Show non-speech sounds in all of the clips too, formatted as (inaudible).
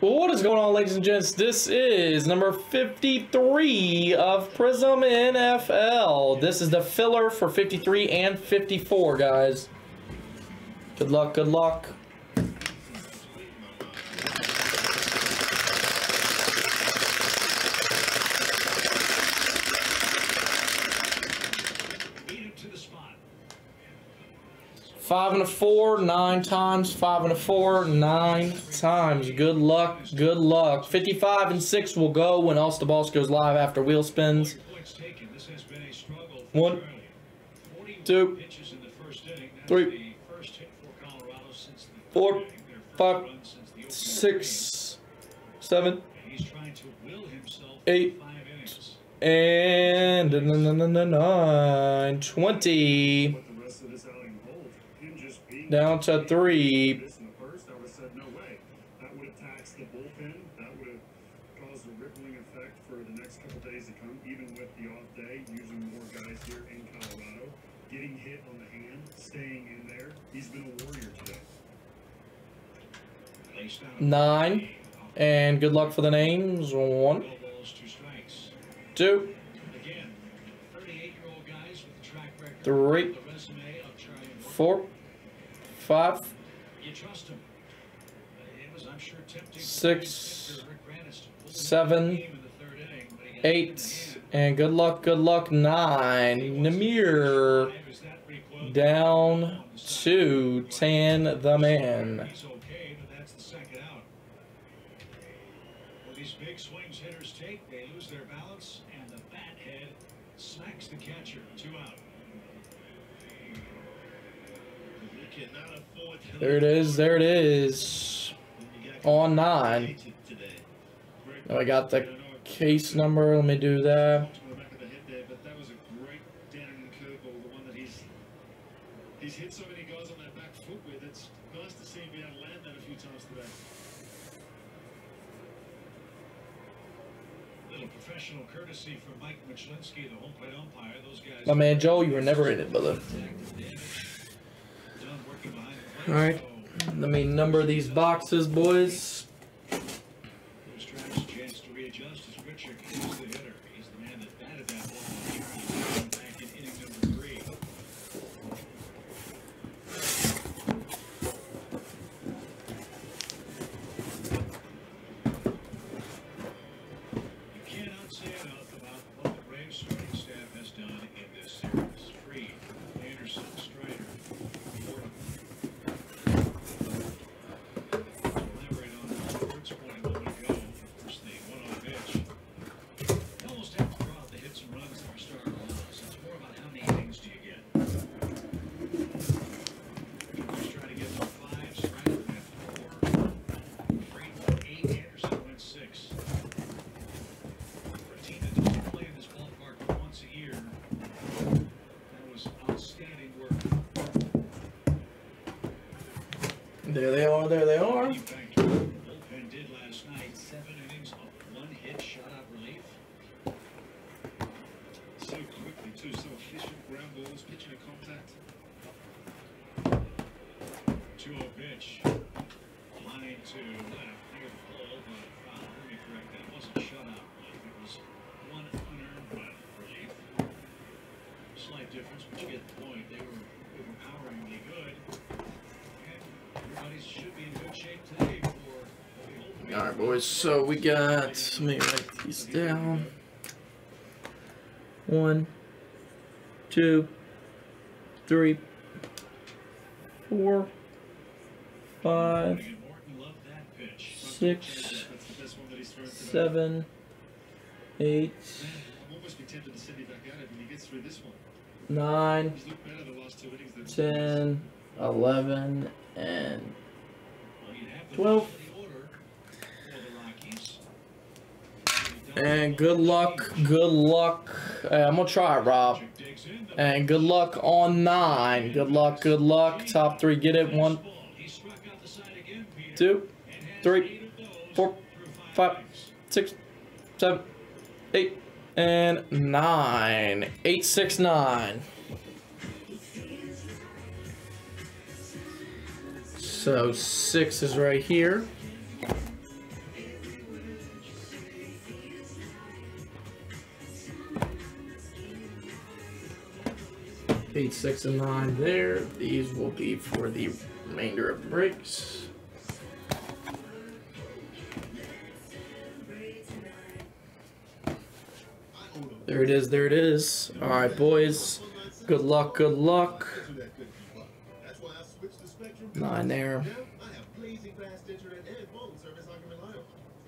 What is going on, ladies and gents? This is number 53 of Prizm NFL. This is the filler for 53 and 54, guys. Good luck, good luck. Five and a four, nine times. Five and a four, nine times. Good luck, good luck. 55 and six will go when All Boss goes live after wheel spins. One, two, three, four, five, six, seven, eight, and nine, 20 down to three. even with the off day, using more guys here in Colorado, getting hit on the hand, staying in there. He's been a warrior today. Nine. And good luck for the names. One, two, three, four, five, six, seven, eight, and good luck, good luck, nine. Namir down to 10, the Man. These big swings hitters take, they lose their balance, and the bat head smacks the catcher. Two out. There it is, there it is. On nine. Now I got the case number, let me do that. He's hit so many guys on that back foot with. It's nice to see him be able to land that a few times today. Little professional courtesy from Mike Muchlinski, the home plate umpire. Those guys. My man Joe, you were never in it, brother. Plate, Alright. Let me number these boxes, boys. There they are, there they are. Alright, boys, so we got, let me write these down. One, two, three, four, five, And six, seven, eight, I'm almost be tempted to And good luck, good luck. I'm gonna try it, Rob. And good luck on nine. Good luck, good luck. Top three, get it. One, two, three, four, five, six, seven, eight, and nine. Eight, six, nine. So six is right here. Eight, six, and nine there. These will be for the remainder of the breaks. There it is, there it is. Alright, boys. Good luck, good luck. Nine there. I have blazing fast internet and phone service I can rely on.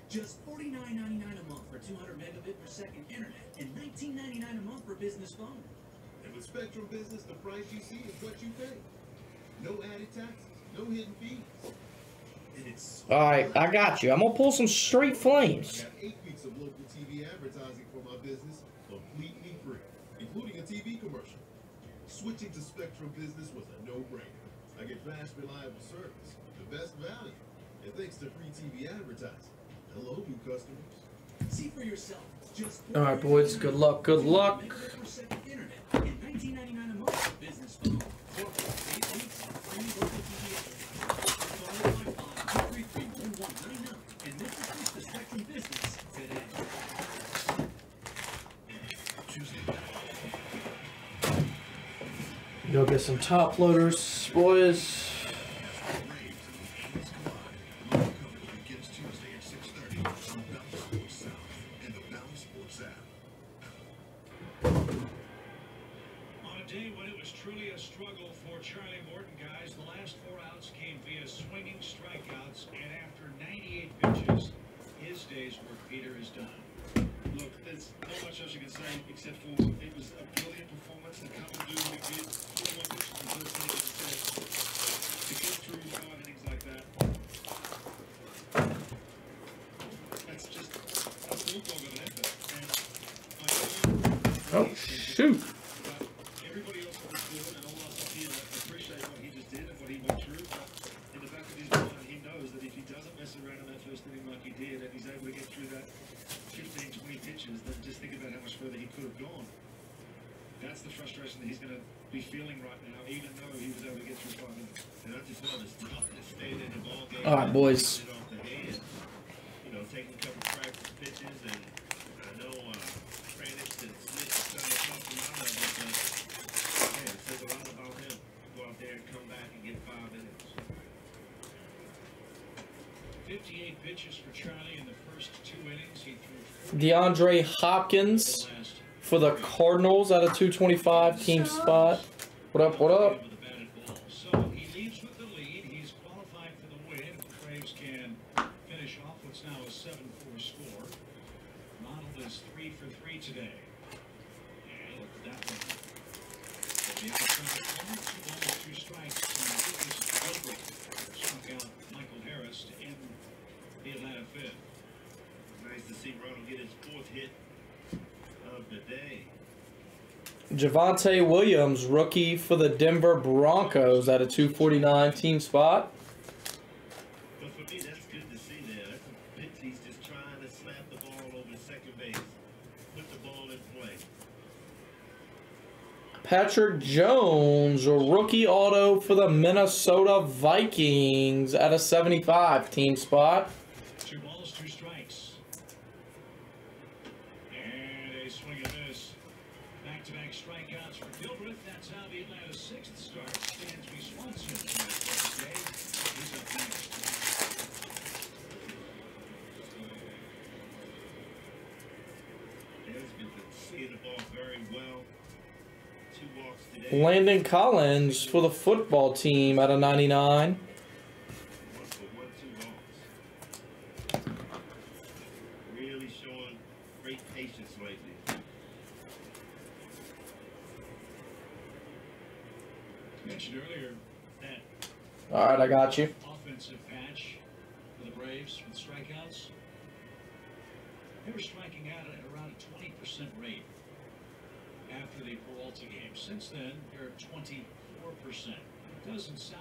Just $49.99 a month for 200 megabit per second internet and $19.99 a month for business phone. And with Spectrum Business, the price you see is what you pay. No added taxes, no hidden fees. And Alright, I got you. I'm gonna pull some straight flames. got eight weeks of local TV advertising for my business completely free, including a TV commercial. Switching to Spectrum Business was a no-brainer. I get fast, reliable service, the best value, and thanks to free TV advertising. Hello, new customers. See for yourself. All right, boys. Good luck. Good luck. megabit per second internet and $19.99 day when it was truly a struggle for Charlie Morton, guys, the last four outs came via swinging strikeouts, and after 98 pitches, his day's work, Peter, is done. Look, there's not much else you can say except for it was a brilliant performance. The couple do what he did, 41 pitches in 13 innings. To get through five innings like that, that's just a bulldog of an effort. And I know Oh, shoot. but everybody else on the field and all us up here appreciate what he just did and what he went through. But in the back of his mind, he knows that if he doesn't mess around in that first inning like he did, and he's able to get through that 15, 20 pitches, then just think about how much further he could have gone. That's the frustration that he's going to be feeling right now, even though he was able to get through five innings. And I just love his toughness, staying in the ball game. All right, boys. It off the hand. You know, taking a couple practice pitches, and I know uh, Kranich and Smith are trying to talk him out of it, but man, it says a lot about him. Go out there and come back and get five innings. 58 pitches for Charlie in the first two innings. He 40 DeAndre Hopkins for the Cardinals out of 225 team spot. What up? What up? with a batted ball. So he leaves with the lead. He's qualified for the win. If the Braves can finish off what's now a 7-4 score. Ronald is three for three today. And look at that one. The Yankees trying to call two balls, two strikes. And Lucas Gilbreath struck out Michael Harris to end the Atlanta fifth. Nice to see Ronald get his fourth hit of the day. Javonte Williams, rookie for the Denver Broncos at a 249 team spot. Me, that's good to see there. That's a he's just trying to slap the ball over second base. Put the ball in play. Patrick Jones, a rookie auto for the Minnesota Vikings at a 75 team spot. Two balls, two strikes. And a swing and miss. Back-to-back strikeouts for Gilbreath. That's how the Atlanta sixth well. Two walks today. Landon Collins for the football team at a 99.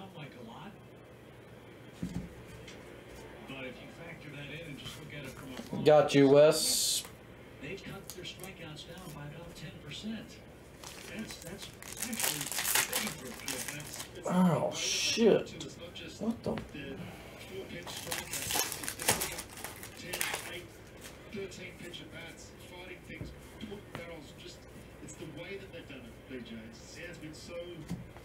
sound like a lot, but if you factor that in and just look at it from a Got you, Wes. They've cut their strikeouts down by about 10%. That's, that's actually Oh, shit. What the? the way that they've done it, BJ. It's been so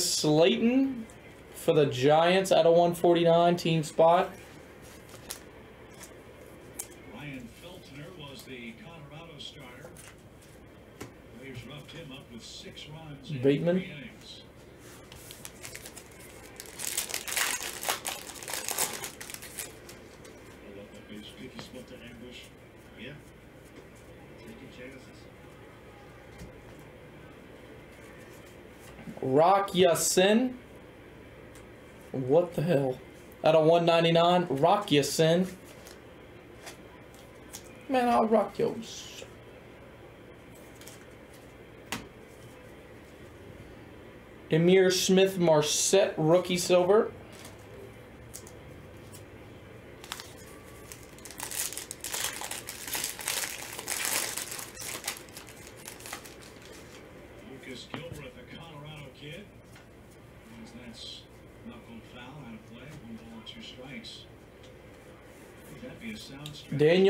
Chris Slayton for the Giants out of 149 team spot. Ryan Feltner was the Colorado starter. Braves roughed him up with six runs Bateman. in three. Rock Sin. What the hell? At a 199, Rock Sin. Man, I'll rock yours. Ihmir Smith-Marsette, rookie silver.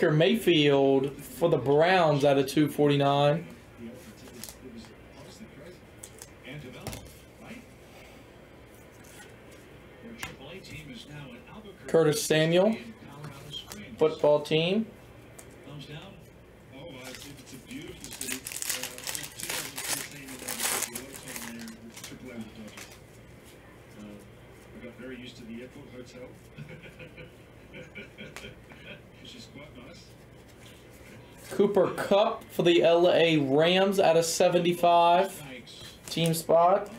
Baker Mayfield for the Browns out of 249. Curtis Samuel, football team. Cooper Kupp for the LA Rams out of 75. Team spot.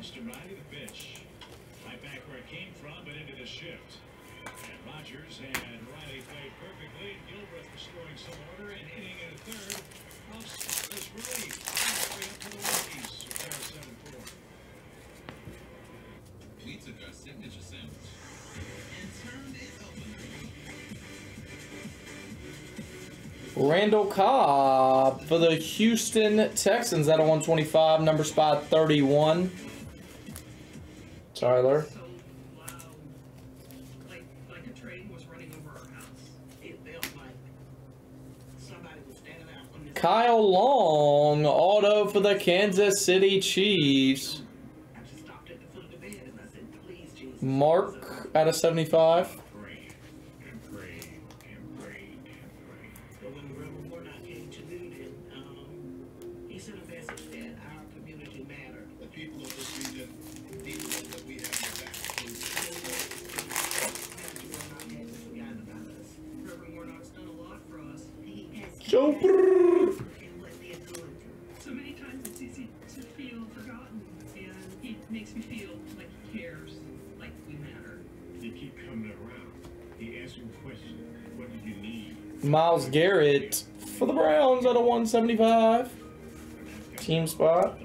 Randall Cobb for the Houston Texans at a 125, number spot 31. Tyler. Kyle Long, auto for the Kansas City Chiefs. Mark out of 75. So many times it's easy to feel forgotten, and he makes me feel like he cares, like we matter. You keep coming around. He asking questions. What did you need? Myles Garrett for the Browns at a 175 team spot.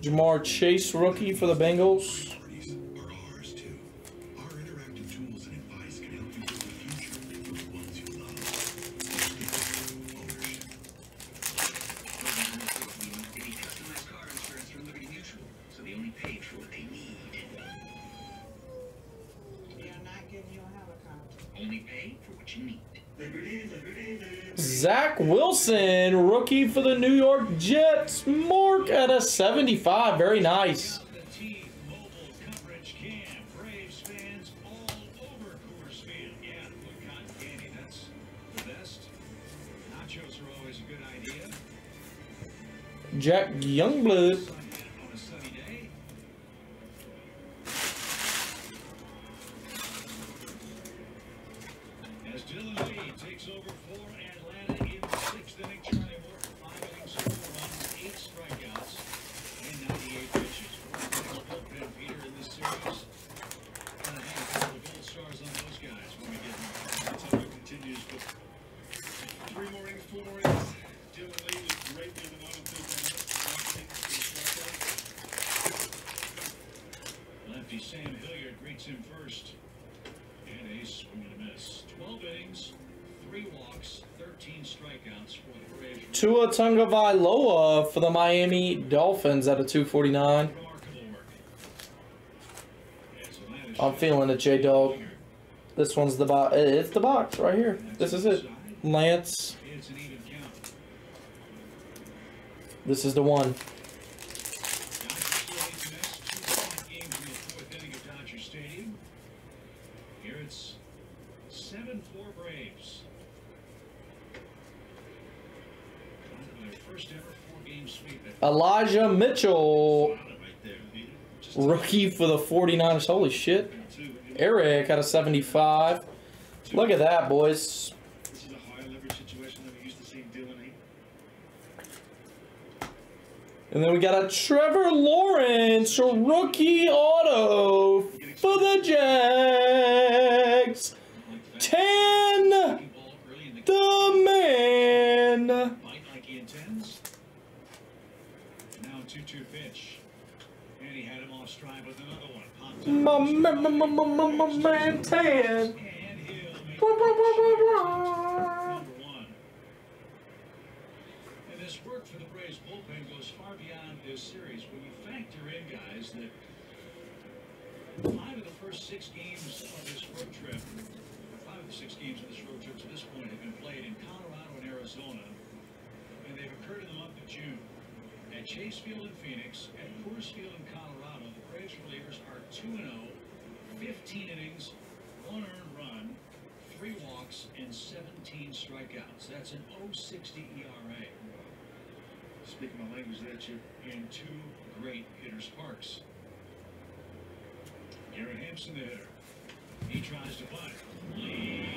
Ja'Marr Chase, rookie for the Bengals. Rookie for the New York Jets. Mark at a 75. Very nice. The T-Mobile coverage cam. Braves fans all over Coors Field. Yeah, look, cotton candy, that's the best. Nachos are always a good idea. Jack Youngblood. Sun hat on a sunny day. As Dylan Lee takes over for Atlanta in the sixth inning, Charlie Morton, five innings, four runs, eight strikeouts, and 98 pitches. Next bullpen, Peter, in this series. Gonna hang a couple of gold stars on those guys when we get them. That's how it continues, but three more innings, four more innings. Dylan Lee was great near the bottom of the fifth. Lefty Sam Hilliard greets him first. And a swing and a miss. 12 innings, three walks, 13 strikeouts for the Braves. Tua Tagovailoa for the Miami Dolphins at a 249. Remarkable work. As Atlanta I'm feeling it, J-Dog. This one's the box. It's the box right here. This is it. Lance, this is the one. Dodgers still need to miss two games in the fourth inning at Dodger Stadium. Here it's 7-4 Braves. On to their first ever four-game sweep at Elijah Mitchell, rookie for the 49ers. Holy shit. Eric at a 75. Look at that, boys. And then we got a Trevor Lawrence rookie auto for the Jags. like 10, Ball early in the the man. Bite like he intends. Now 2-2 pitch. And he had him off stride with another one. Popped My, my, my, my, my, my, man 10. And Wah, wah, wah, wah, wah. number one. And this work for the Braves bullpen goes far beyond this series. When you factor in, guys, that five of the first six games of this road trip, five of the six games of this road trip to this point have been played in Colorado and Arizona, and they've occurred in the month of June. At Chase Field in Phoenix, at Coors Field in Colorado, Braves relievers are 2 0, 15 innings, one earned run, three walks, and 17 strikeouts. That's an 060 ERA Speaking my language there, Chip. in two great hitters' parks. Garrett Hampson, the hitter. He tries to bunt.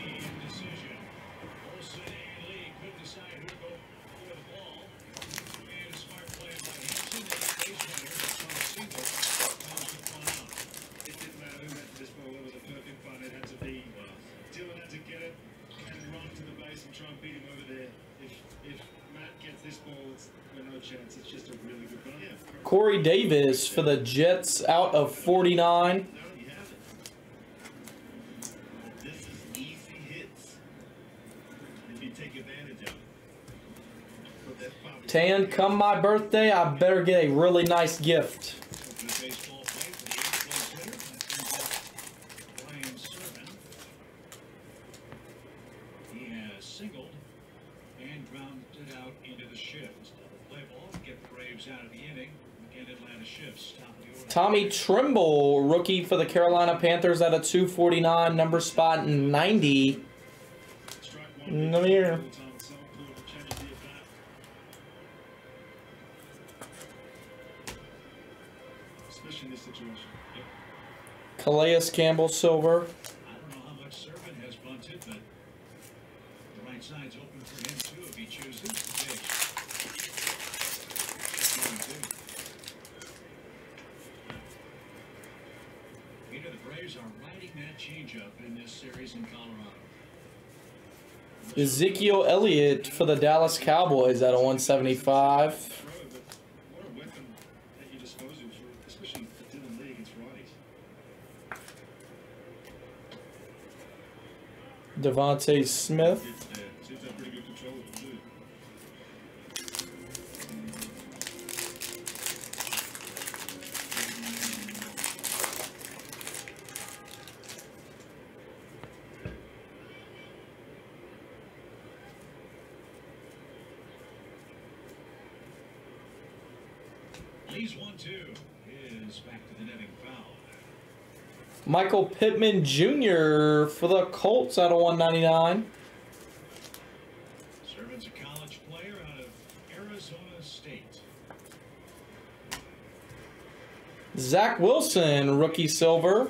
Corey Davis for the Jets out of 49. Now you have it. This is easy hits. If you take advantage of it. Put that five- Tan, come my birthday, I better get a really nice gift. Open the baseball plate for the eighth place hitter. That brings up Brian Serven. He has singled and grounded out into the shift. Double play ball to get the Braves out of the inning. Again, Atlanta shifts. Top of the order. Tommy Tremble, rookie for the Carolina Panthers at a 249, number spot 90. Strike one. Come here. Full-time sell, pull the change the at-bat. Especially in this situation. Calais Campbell Silver. I don't know how much Serven has bunted, but the right side's open for him too if he chooses. Big. Going two. Peter, the Braves are riding that changeup in this series in Colorado. Ezekiel Elliott for the Dallas Cowboys at a 175. Throw, but Michael Pittman Jr. for the Colts out of 199. Sermons a college player out of Arizona State. Zach Wilson, rookie silver.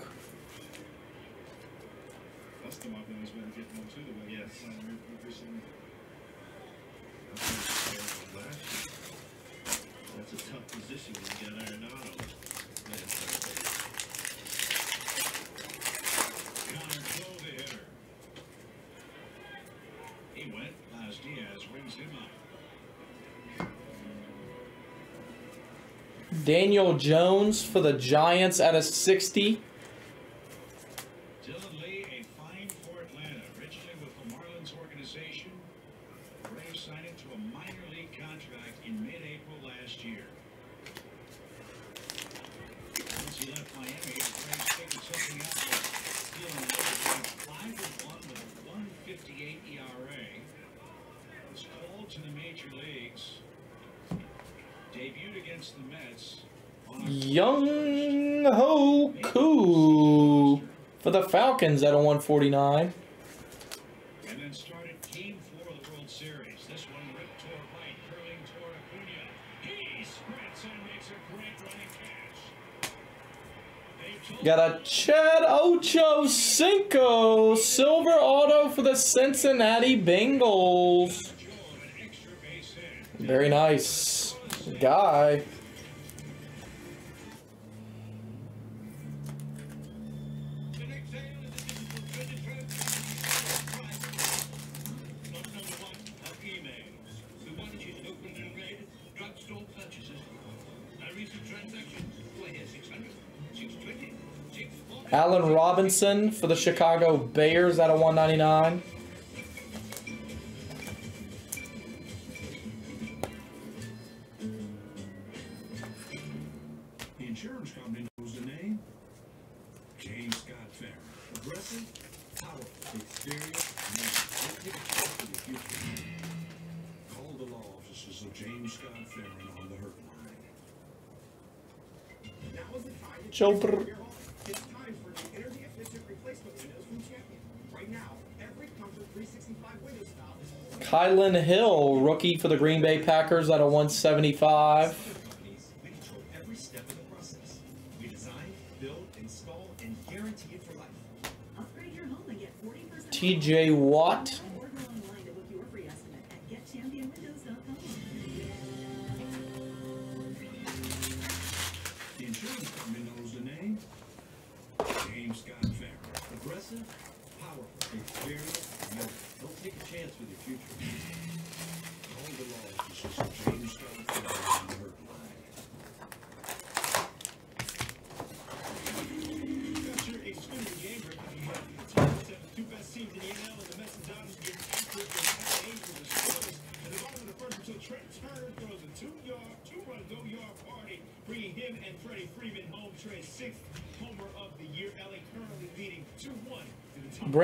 Daniel Jones for the Giants at a 60. Hawkins at a 149. And then started game four of the World Series. This one ripped to a right, curling toward Acuna. He sprints and makes a great running catch. Got a Chad Ocho Cinco silver auto for the Cincinnati Bengals. Very nice guy. Allen Robinson for the Chicago Bears at a 199. The insurance company knows the name. James Scott Farrin. Aggressive, powerful, experienced. Call the law offices of James Scott on the Hurt Line. Now is the time Kylin Hill, rookie for the Green Bay Packers at a 175. TJ Watt,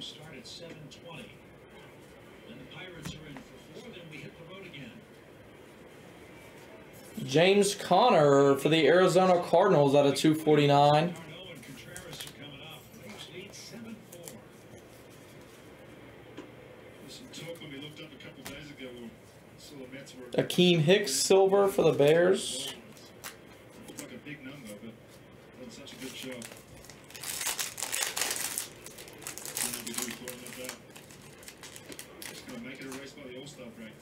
game start at 7:20. Then the Pirates are in for four. Then we hit the road again. James Conner for the Arizona Cardinals at a 249. Akiem Hicks, silver for the up. Braves lead 7-4. Listen, talk when we looked up a couple days ago, we saw the Mets were. Akiem Hicks silver for the Bears. Looked like a big number, but done such a good job. Now we do throwing it back. Just gonna make it a race by the All-Star break.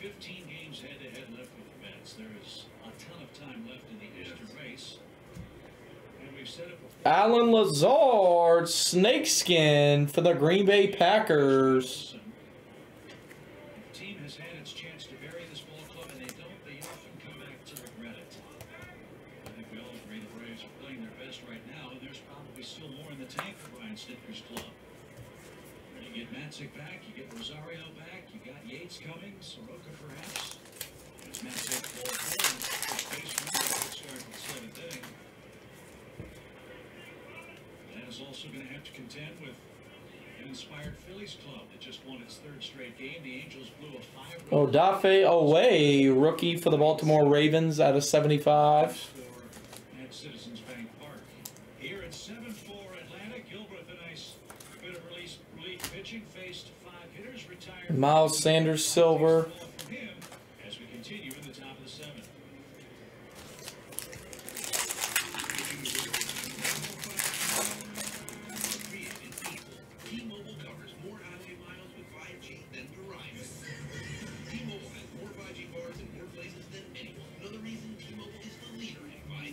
15 games head-to-head left with the Mets. There is a ton of time left in the Eastern race. And we've said it before. Allen Lazard snakeskin for the Green Bay Packers. The team has had its chance to bury this ball club, and they don't. They often come back to regret it. I think we all agree the Braves are playing their best right now, and there's probably still more in the tank for club. You get Matzek back, you get Rosario back, you got Yates coming, Soroka perhaps. It's Matzek ball four, first start to the seventh inning. Is also going to have to contend with an inspired Phillies club that just won its third straight game. The Angels blew a five. Odafe oh, Away, rookie for the Baltimore Ravens out of 75. at Citizens Bank Park. Here at 7-4 Atlanta, Gilbreath, a nice bit of release, relief pitching, faced five hitters, retired. Miles Sanders silver.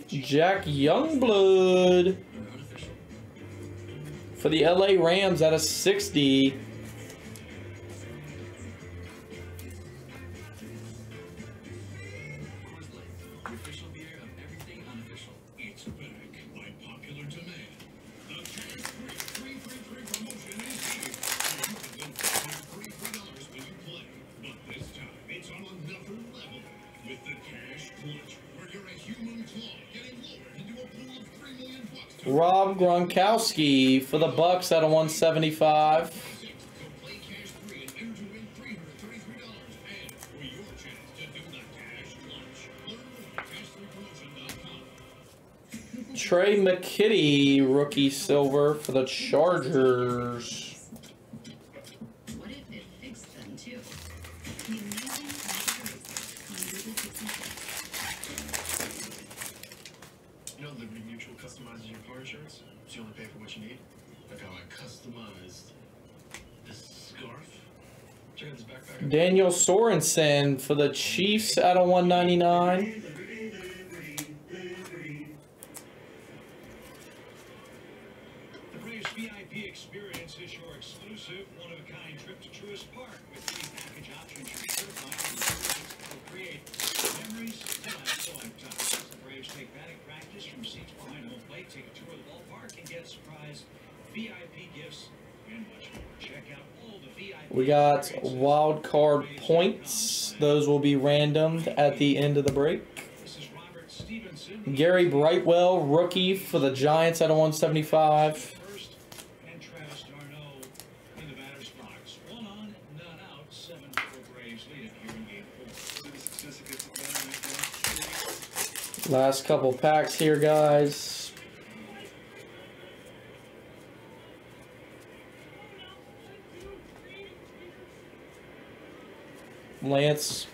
Jack Youngblood for the LA Rams at a 60. Rob Gronkowski for the Bucks at a 175. So play cash free and enter to win three hundred thirty-three dollars. And for your chance to do the cash clutch, learn more at cashfreepromotion.com. Tre' McKitty, rookie silver for the Chargers. I customized this scarf. Out. Daniel Sorensen for the Chiefs at a 199. The Braves VIP experience is your exclusive, one-of-a-kind trip to Truist Park with three package options you're certified to will create memories that last a lifetime. The Braves take batting practice from seats behind home plate, take a tour of the ballpark, and get surprise VIP gifts and much more. Check out all the VIP Got wild card points. Those will be randomed at the end of the break. Gary Brightwell, rookie for the Giants at a 175. Last couple packs here, in Lance.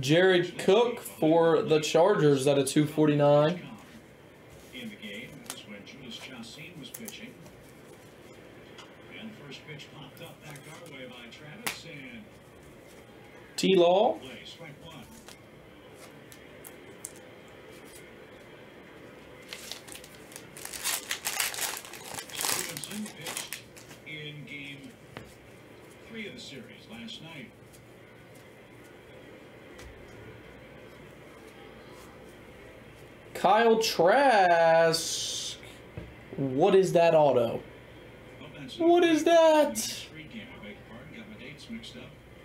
Jared Cook for the Chargers at a 249. In the game, that's when Chacín was pitching. And first pitch popped up back our way by Travis and T Law. play, strike one. Stevenson pitched in game three of the series last night. Kyle Trask. What is that auto? What is that?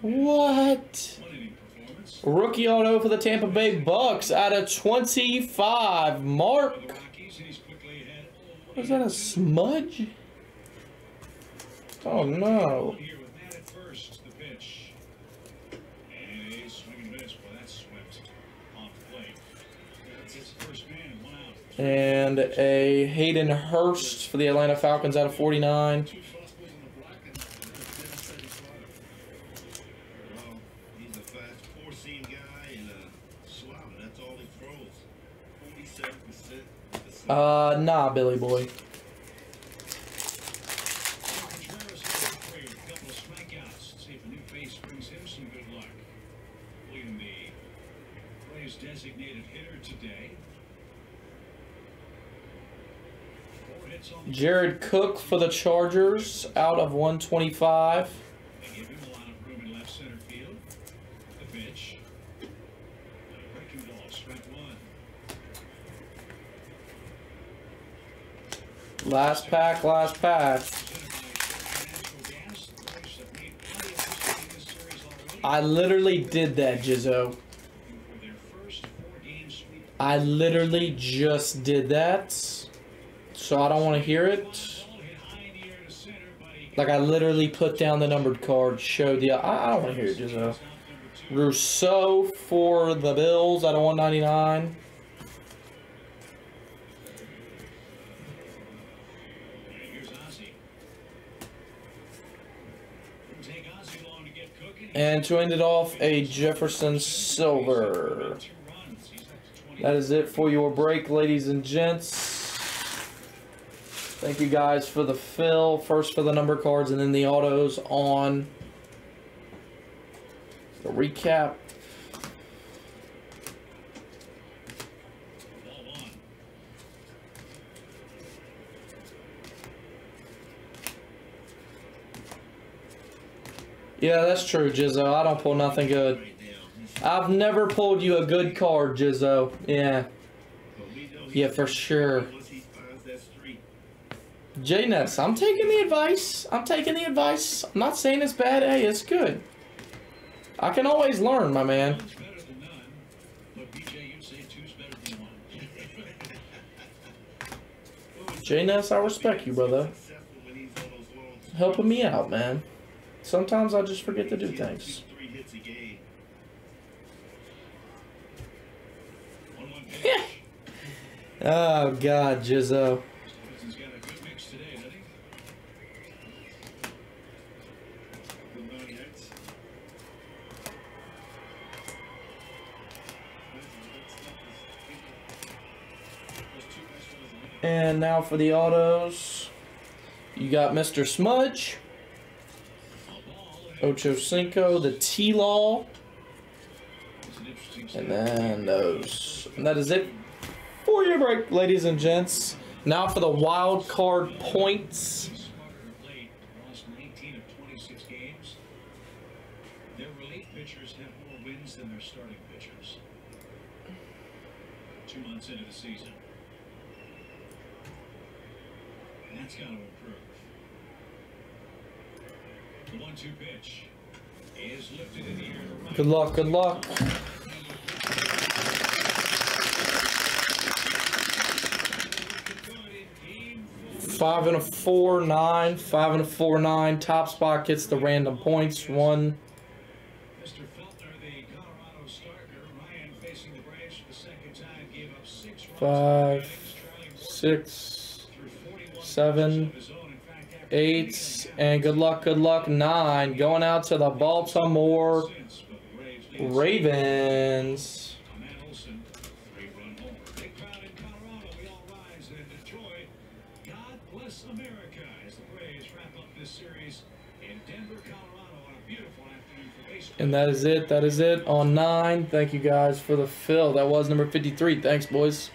What? Rookie auto for the Tampa Bay Bucks out of 25. Mark. Was that a smudge? Oh no. And a Hayden Hurst for the Atlanta Falcons out of 49. Two nah, Billy the black and then said he slaughter. Well, he's a fast four-seam guy and a slider. That's all he throws. Forty-seven percent. Uh, nah, Billy Boy. Contreras has a couple of strikeouts. See if a new face brings him some good luck. Leading the Braves designated hitter today. Four hits on the Jared Cook for the Chargers out of 125. They give him a lot of room in left center field. A breaking ball, strike one. Last pack, last pack. I literally did that, Jizzo. I literally just did that. So I don't want to hear it. Like I literally put down the numbered card, showed the. I, I don't want to hear it, Jizzo. Rousseau for the Bills out of 199. Here's Ozzy. Didn't take Ozzy long to get cooking. And to end it off, a Jefferson Silver. Two runs. He's up to 20. That is it for your break, ladies and gents. Thank you guys for the fill. First for the number cards and then the autos on the recap. Yeah, that's true, Jizzo. I don't pull nothing good. I've never pulled you a good card, Jizzo. Yeah. Yeah, for sure. J Ness, I'm taking the advice. I'm taking the advice. I'm not saying it's bad. Hey, it's good. I can always learn, my man. One's better than none. But BJ, you'd say two's better than one. J Ness, I respect you, brother. Helping me out, man. Sometimes I just forget to do things. (laughs) Oh, God, Jizzo. And now for the autos. You got Mr. Smudge, Ocho Cinco, the T Law, It's an interesting and then those. And that is it for your break, ladies and gents. Now for the wild card points. Sparker of late lost 19 of 26 games. Their relief pitchers have more wins than their starting pitchers. Two months into the season. And that's got to improve. The one-two pitch is lifted in the air right. Good luck, good luck. Five and a four, nine. Five and a four, nine. Top spot gets the random points. One, Mr. Feltner, the Colorado starter, Ryan facing the Braves for the second time, gave up six runs. Five, six, through 41 seven, eight, and good luck, good luck, nine. Going out to the Baltimore Ravens. And that is it. That is it on nine. Thank you guys for the fill. That was number 53. Thanks, boys.